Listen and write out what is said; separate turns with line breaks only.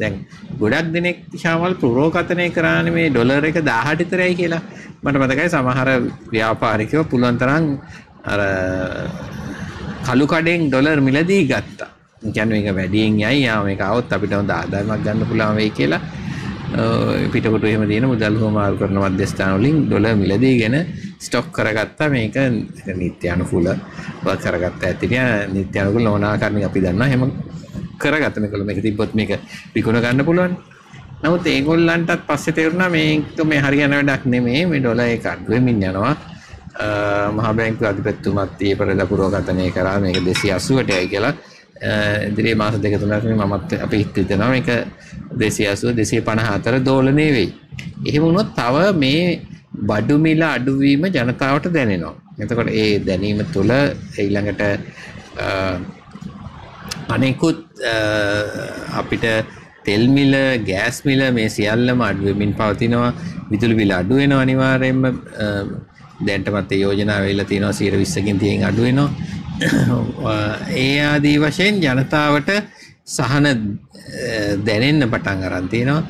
දැන් ගොඩක් දෙනෙක් ශාවල් පුරෝකතනය කරාන මේ ඩොලර් එක දාහට විතරයි කියලා. මට මතකයි සමහර ව්‍යාපාරිකව පුළුවන් තරම් අර කළු කඩෙන් ඩොලර් මිලදී ගත්තා. කියන්නේ මේක වැඩියෙන් යයි යා මේක આવොත් අපිට හොඳ ආදායමක් ගන්න පුළුවන් වෙයි කියලා. පිටකොට එහෙම තියෙන මුදල් හොමාරු කරන මධ්‍යස්ථාන වලින් ඩොලර් මිලදීගෙන ස්ටොක් කරගත්තා. මේක නිත්‍ය අනුකූල වත් කරගත්තා ඇතිරිය නිත්‍ය අනුකූල නොවනාකරණය අපි දන්නවා. එහෙම කරගත්ත මේකල මේක තිබ්බොත් මේක විකුණ ගන්න පුළුවන් නමුත් ඒගොල්ලන්ටත් පස්සේ තේරුණා මේක මේ හරියන වැඩක් නෙමෙයි මේ ඩොලර් එක අඩු වෙමින් යනවා මහා බැංකුව අධිපතිතුමත් ඊ පෙරේදා පුරෝගතනය කරා මේක 280ටයි කියලා ඉදිරි මාස දෙක තුනක් මමත් අපි හිතනවා මේක 280 254 දෝලණය වෙයි. එහෙම වුණොත් තව මේ බඩු මිල අඩුවීම ජනතාවට දැනෙනවා. එතකොට ඒ දැනීම තුළ ඊළඟට අනෙකුත් අපිට තෙල් මිල ගෑස් මිල මේ සියල්ලම අඩුවමින් පවතිනවා. විදුලි බිල අඩු වෙනවා අනිවාර්යයෙන්ම දැන්ටමත් යෝජනා වෙලා තියෙනවා 120කින් තියෙන අඩු වෙනවා ඒ ආදී වශයෙන් ජනතාවට සහන දැනෙන්න පටන් අරන් තියෙනවා.